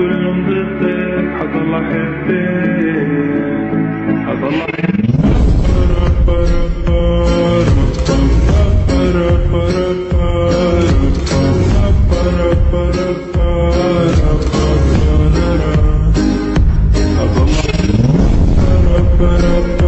كل يوم ضدك حضل حدين حضل But